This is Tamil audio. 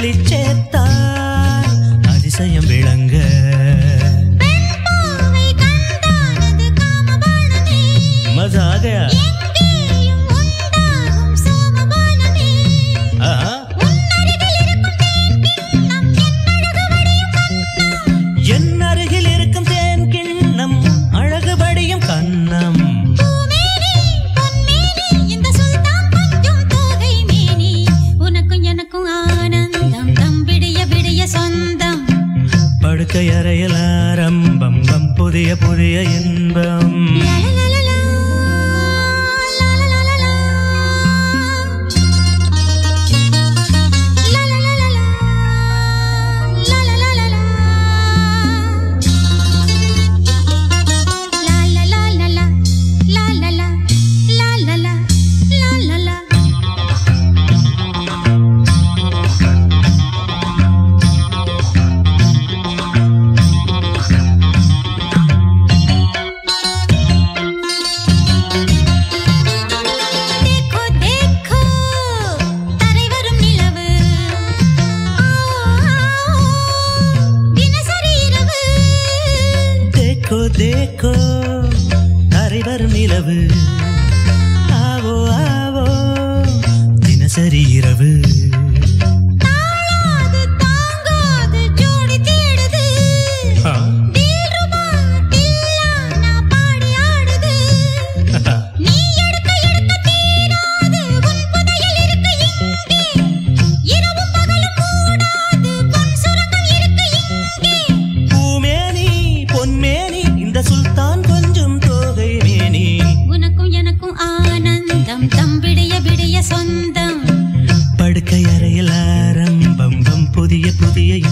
அள்ளி சேர்த்தார். அதிசயம் விளங்க. மஜா ஆகயா வாழ்க்கை அறையில் ஆரம்பம். புதிய புதிய இன்பம். देखो ஹரிவர் நிலவு. ஆவோ ஆவோ தினசரி இரவு.